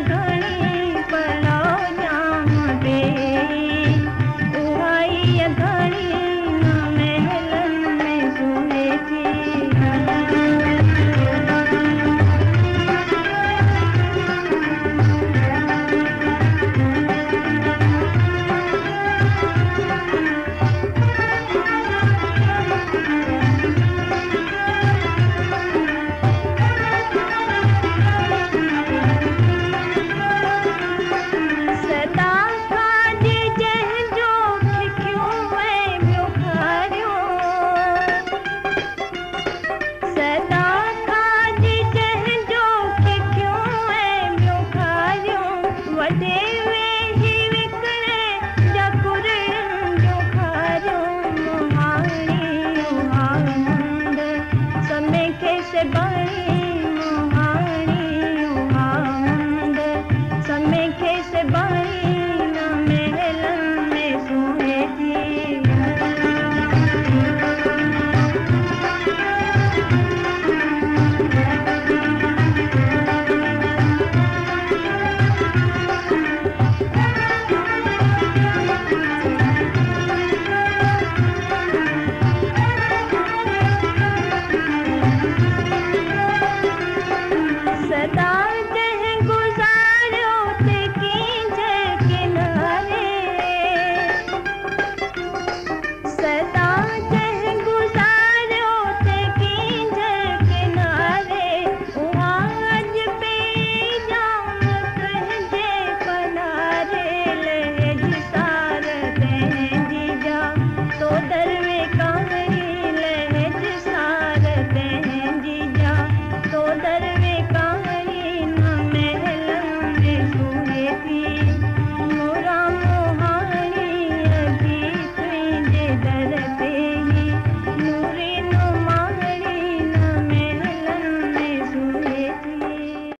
घणी पलाउ जाम बे।